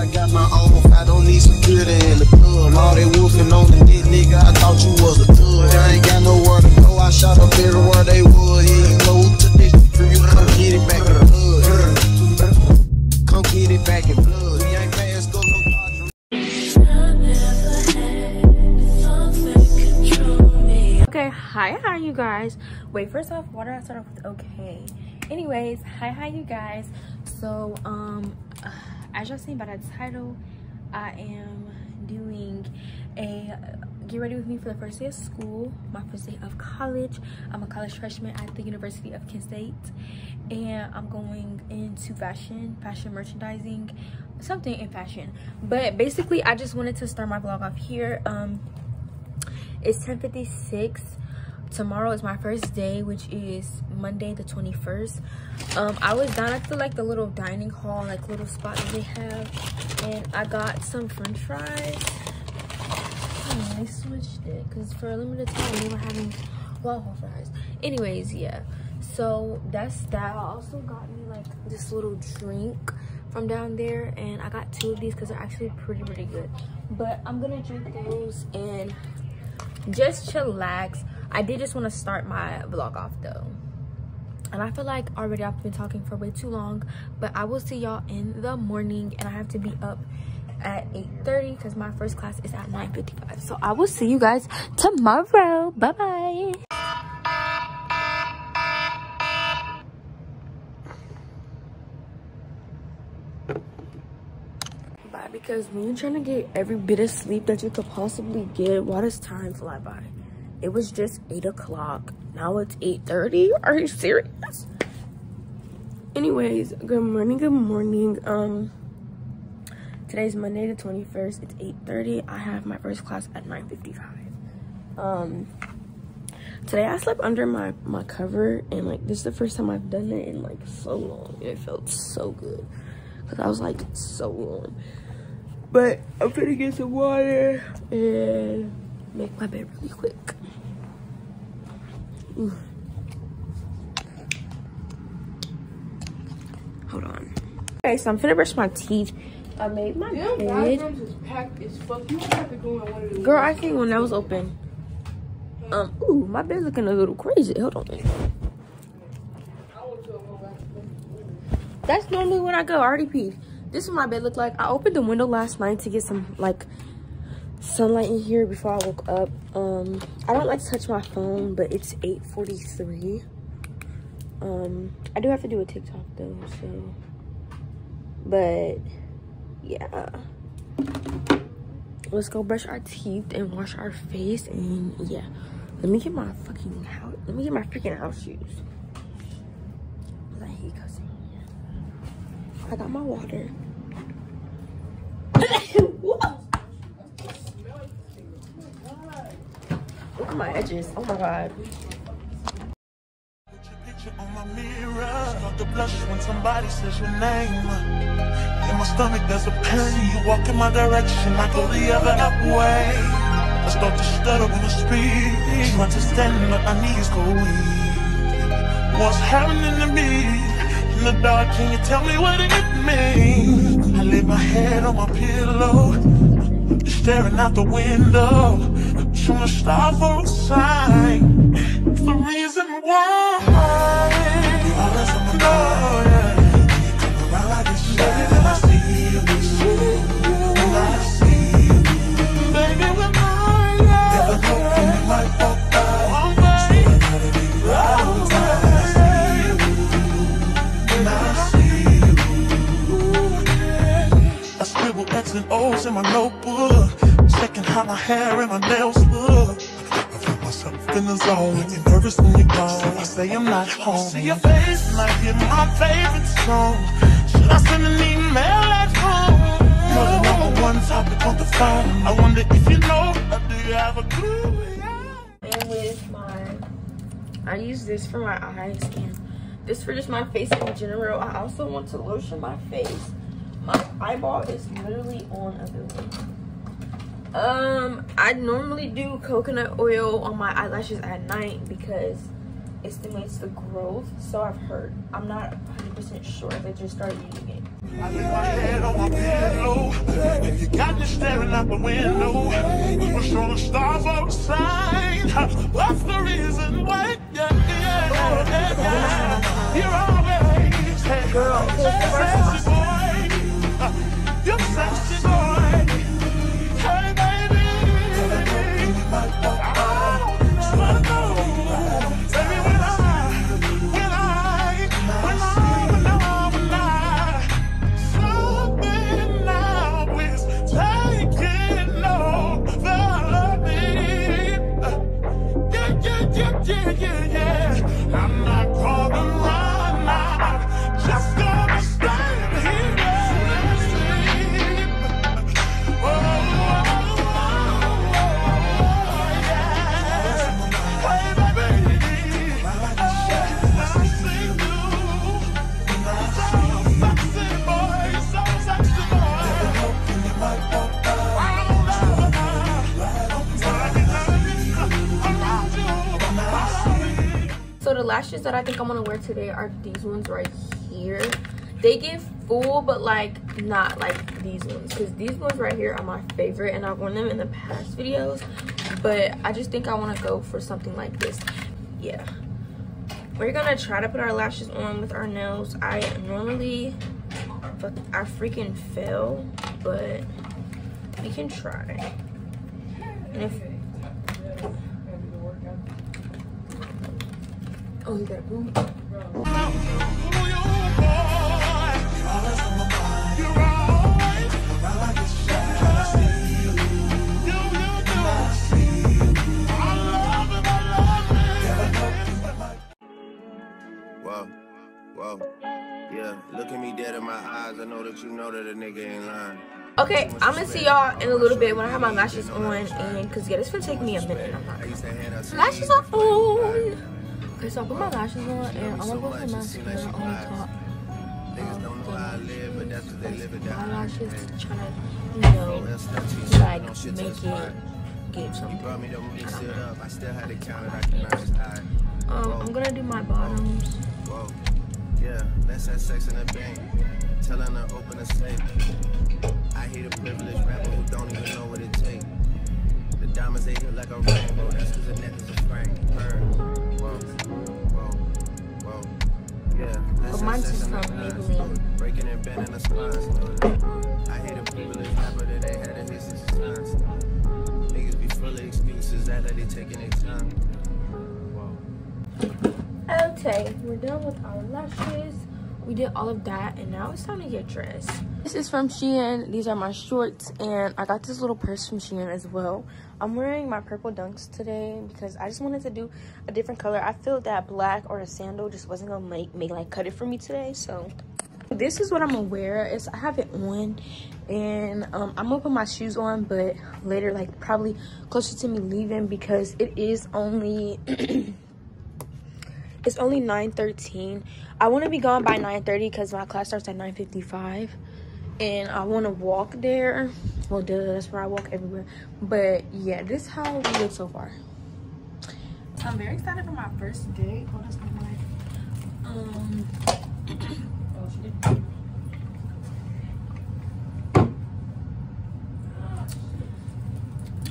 I got my own, I don't need security in the club. All they wolfing on the dick, nigga, I thought you was a thug. I ain't got nowhere to go, I shot up everywhere they would. Yeah, you know, to this, you come get it back in blood. Come get it back in blood. We ain't fast, go no. Okay, hi, hi, you guys. Wait, first off, why did I start off with okay? Anyways, hi, hi, you guys. So, um, as y'all seen by the title, I am doing a get ready with me for the first day of school, my first day of college. I'm a college freshman at the University of Kent State, and I'm going into fashion, fashion merchandising, something in fashion. But basically, I just wanted to start my vlog off here. Um, it's 10:56. Tomorrow is my first day, which is Monday the 21st. Um, I was down at the like the little dining hall, like little spot that they have, and I got some French fries. Oh, they switched it because for a limited time they were having waffle fries. Anyways, yeah. So that's that. I also got me like this little drink from down there, and I got two of these because they're actually pretty pretty good. But I'm gonna drink those and just chillax. I did just want to start my vlog off though. And I feel like already I've been talking for way too long, but I will see y'all in the morning and I have to be up at 8.30 because my first class is at 9.55. So I will see you guys tomorrow. Bye-bye. Bye, because when you're trying to get every bit of sleep that you could possibly get, why does time fly by? It was just 8 o'clock. Now it's 8.30. Are you serious? Anyways, good morning, good morning. Um, Today's Monday the 21st. It's 8.30. I have my first class at 9.55. Um, today I slept under my, my cover and like this is the first time I've done it in like so long. It felt so good. Cause I was like so warm. But I'm gonna get some water and make my bed really quick. Ooh. Hold on. Okay, so I'm finna brush my teeth. I made my bed. is packed as fuck. You have to go one of the Girl, I came when that was open. Um, ooh, my bed's looking a little crazy. Hold on. I went to a one bathroom. That's normally when I go. I already peed. This is what my bed looked like. I opened the window last night to get some like sunlight in here before I woke up. Um, I don't like to touch my phone, but it's 8:43. Um, I do have to do a TikTok though, so. But yeah, let's go brush our teeth and wash our face, and yeah, let me get my fucking house. Let me get my freaking house shoes. I hate cussing. I got my water. Whoa. Look at my edges. Oh my god. To blush when somebody says your name. In my stomach, there's a pain. You walk in my direction, I go the other way. I start to stutter when I speak. Trying to stand, but my knees go weak. What's happening to me? In the dark, can you tell me what it means? I lay my head on my pillow, staring out the window, trying to stop for a sign. It's the reason why. You. You come around like when I see you, when I see you, baby, never you I gotta. When I see you, when I see you, I scribble X and O's in my notebook, checking how my hair and my nails look. I feel myself in the zone. You're nervous when you're gone. I say I'm not home. See your face and I hear my favorite song. Should I send an email at home? You're the number one topic on the phone. I wonder if you know, or do you have a clue? And with my, I use this for my eyes and this for just my face in general. I also want to lotion my face. My eyeball is literally on a building. Um, I normally do coconut oil on my eyelashes at night because it stimulates the growth. So I've heard. I'm not 100% sure if I just started using it. I lay my head on my pillow, staring out the window. We were showing stars for a sign. The reason? Wait, yeah, yeah, yeah, yeah. You're always Girl, lashes that I think I'm gonna wear today are these ones right here. They give full, but like not like these ones. Cause these ones right here are my favorite and I've worn them in the past videos. But I just think I wanna go for something like this. Yeah. We're gonna try to put our lashes on with our nails. I normally, I freaking fail, but we can try. And if Oh, you got a boom. Whoa, whoa. Yeah, look at me dead in my eyes. I know that you know that a nigga ain't lying. Okay, I'm gonna see y'all in a little bit when I have my lashes on, and cause yeah, this gonna take me a minute. I'm not. Lashes are on. Okay, so I put my lashes on, and I'm gonna go for mascara on top. Niggas don't know how I live, but that's what they live it down. Eyelashes to try to, you know, like make it give something. Brought me the money stood up. I still had to count it. I cannot just hide. Um, I'm gonna do my bottoms. Whoa. Yeah, let's have sex in the bank. Telling her open a safe. I hate a privileged rapper who don't even know what it takes. The diamonds they hit like a rainbow. That's cause the neck is a frame. Her. Whoa. Whoa. Whoa. Yeah. let's But mine's have sex just in the from. Maybelline. Breaking and bending the spines. I hate a privileged rapper that they had a hit since. Niggas be full of excuses. That they taking their time. Okay, we're done with our lashes. We did all of that, and now it's time to get dressed. This is from Shein. These are my shorts, and I got this little purse from Shein as well. I'm wearing my purple dunks today because I just wanted to do a different color. I feel that black or a sandal just wasn't gonna make make like cut it for me today, so this is what I'm gonna wear. It's I have it on, and um, I'm gonna put my shoes on, but later, like probably closer to me leaving because it is only. It's only 9:13. I want to be gone by 9:30 because my class starts at 9:55, and I want to walk there. Well, duh, that's where I walk everywhere. But yeah, this is how we look so far. I'm very excited for my first date. Oh, that's mine. Um. oh, she did.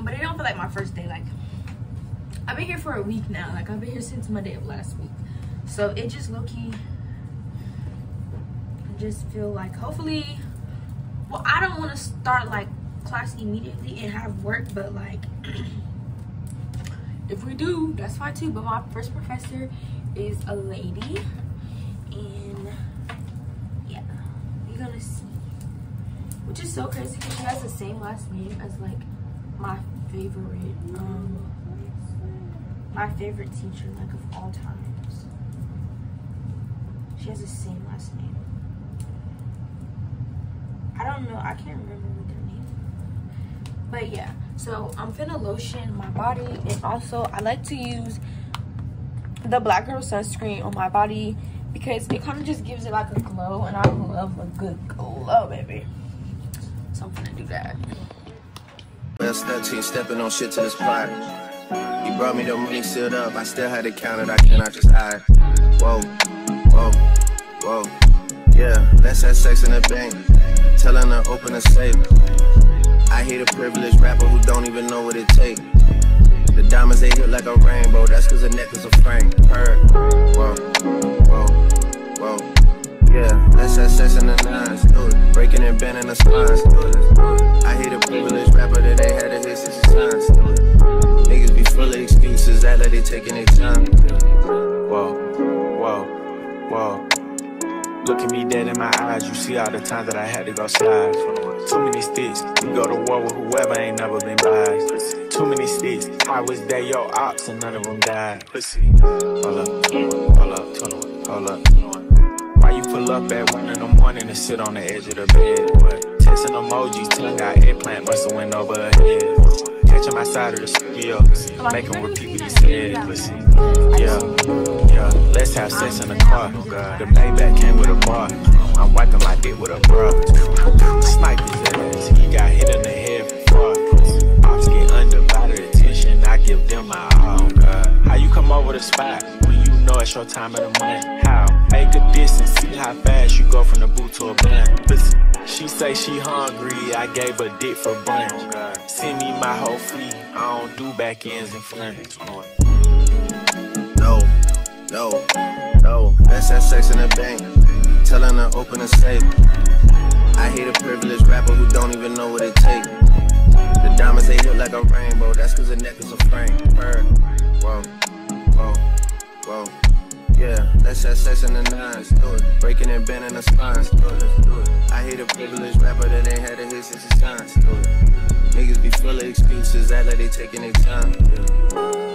But it don't feel like my first day. Like I've been here for a week now. Like I've been here since Monday of last week. So it just key. I just feel like hopefully. Well, I don't want to start like class immediately and have work, but like if we do, that's fine too. But my first professor is a lady, and yeah, you're gonna see. Which is so crazy because she has the same last name as like my favorite. Um, my favorite teacher like of all times. She has the same last name. I don't know. I can't remember what their name. But yeah, so I'm finna lotion my body, and also I like to use the Black Girl sunscreen on my body because it kind of just gives it like a glow, and I love a good glow, baby. So I'm gonna do that. That's 13 stepping on shit to this pot. You brought me the money sealed up. I still had to count it. I cannot just hide. Whoa, whoa, whoa. Yeah, let's have sex in the bank. Telling her open a safe. I hate a privileged rapper who don't even know what it take. The diamonds they hit like a rainbow, that's cause the necklace of Frank. Heard. Whoa, whoa, whoa. Yeah, let's have sex in the nines, do it. Breaking and bending the spines, do it. I hate a privileged rapper that they had a hit 60 times, do it. Niggas be full of excuses, act like they taking their time. Whoa, whoa, whoa. Look at me dead in my eyes, you see all the times that I had to go slide. Too many sticks, we go to war with whoever ain't never been by. Too many sticks, I was there, yo ops, and none of them died. Hold up, hold up, hold up. Why you pull up at one in the morning and sit on the edge of the bed? What? Texting emojis, tongue out eggplant, must have went over her head. Catching my side of the skill, make him repeat what he said. Listen, yeah, yeah, let's have sex in the car. The Maybach came with a bar. I'm wiping my dick with a bra. Snipe his ass, he got hit in the head before. Ops get undivided attention, I give them my all. How you come over the spot when you know it's your time of the month? How? Make a distance, see how fast you go from the boot to a blunt. She say she hungry, I gave her dick for brunch. Send me my whole fleet, I don't do back ends and fronts. No, no, no. Let's sex in the bank. Telling her open a safe. I hate a privileged rapper who don't even know what it takes. The diamonds they look like a rainbow, that's cause the necklace of Frank. Heard. Whoa, whoa, whoa. Yeah, let's have sex in the nines, do it. Breaking and bending the spines, do it, do it. I hate a privileged rapper that ain't had a hit since 60 times, do it. Niggas be full of excuses, act like they taking their time. Yeah.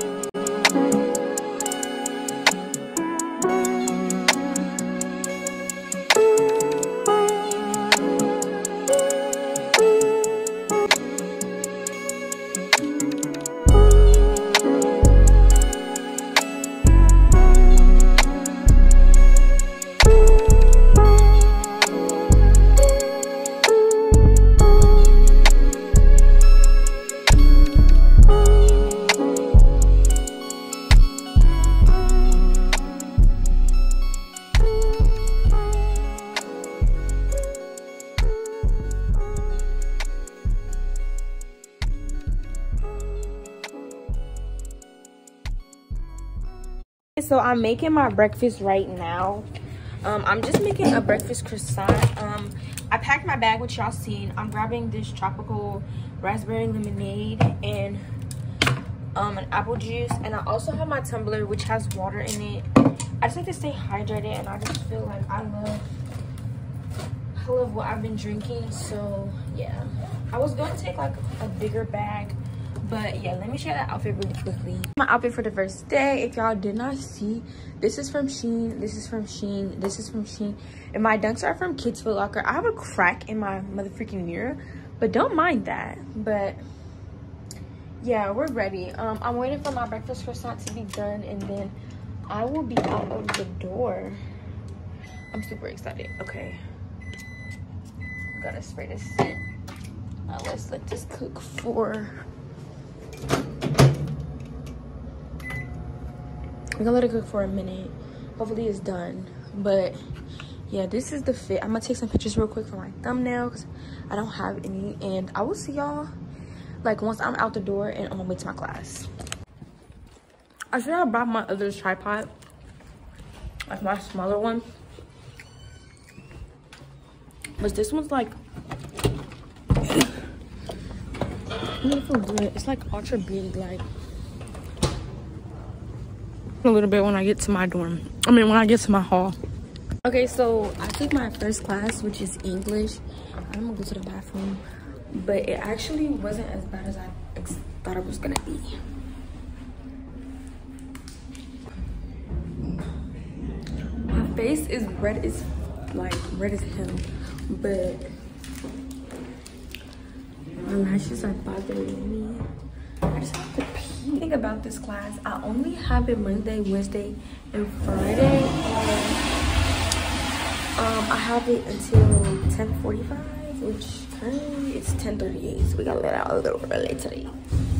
So i'm making my breakfast right now. Um i'm just making a breakfast croissant. Um i packed my bag which y'all seen. I'm grabbing this tropical raspberry lemonade and um an apple juice. And i also have my tumbler which has water in it. I just like to stay hydrated and i just feel like i love i love what i've been drinking. So yeah. I was going to take like a bigger bag but yeah let me share that outfit really quickly. My outfit for the first day if y'all did not see this is from Shein this is from Shein this is from Shein. And my dunks are from kids foot locker. I have a crack in my mother freaking mirror but don't mind that. But yeah we're ready. Um i'm waiting for my breakfast croissant to be done and then i will be out of the door. I'm super excited. Okay. Gotta spray this scent now let's let this cook for I'm gonna let it cook for a minute. Hopefully it's done. But yeah, this is the fit. I'm gonna take some pictures real quick for my thumbnail because I don't have any. And I will see y'all like once I'm out the door and on my way to my class. I should have brought my other tripod, like my smaller one. But this one's like beautiful good. It's like ultra big, like a little bit when I get to my dorm. I mean, when I get to my hall. Okay, so I took my first class, which is English. I'm gonna go to the bathroom, but it actually wasn't as bad as I thought it was gonna be. My face is red as like red as hell, but my lashes are bothering me. I just have to pee. Think about this class. I only have it Monday, Wednesday, and Friday. Um, I have it until 10:45, which currently it's 10:38, so we gotta let out a little early today.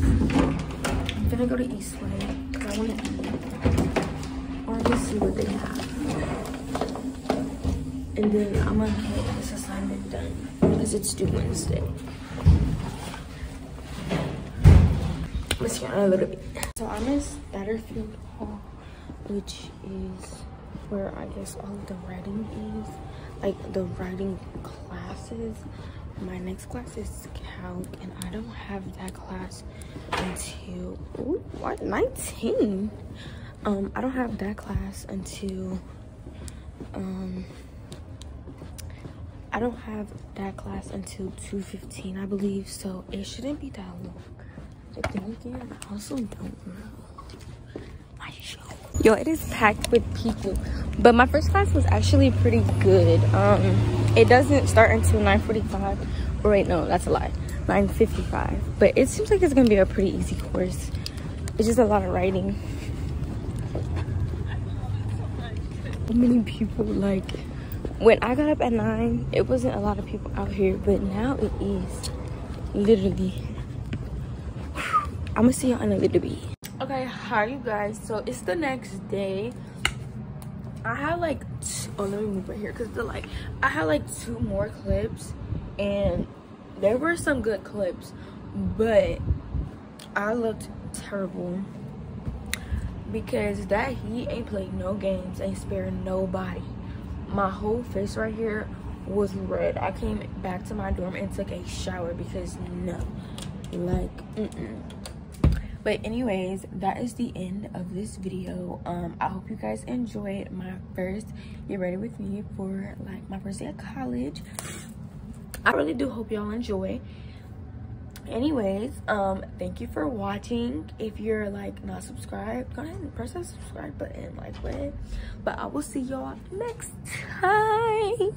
I'm gonna go to Eastway because I want to eat. See what they have, and then I'm gonna get this assignment done because it's due Wednesday. Let's see a little bit. So I'm in Hall, which is where I guess all the writing is, like the writing classes. My next class is calc, and I don't have that class until ooh, what 19. Um, I don't have that class until um I don't have that class until 2.15, I believe, so it shouldn't be that long. But then again, I also don't know. My show. Yo, it is packed with people. But my first class was actually pretty good. Um, It doesn't start until 9.45. Or wait, no, that's a lie. 9.55. But it seems like it's going to be a pretty easy course. It's just a lot of writing. So many people, like when I got up at nine, it wasn't a lot of people out here, but now it is literally. I'm gonna see y'all in a little bit. Okay, hi you guys. So it's the next day. I had like, oh let me move right here, cause the like, I had like two more clips, and there were some good clips, but I looked terrible because that he ain't played no games, ain't sparing nobody my whole face right here was red i came back to my dorm and took a shower because no like mm -mm. But anyways that is the end of this video. Um i hope you guys enjoyed my first get ready with me for like my first day of college. I really do hope y'all enjoy. Anyways um thank you for watching. If you're like not subscribed go ahead and press that subscribe button like what? But i will see y'all next time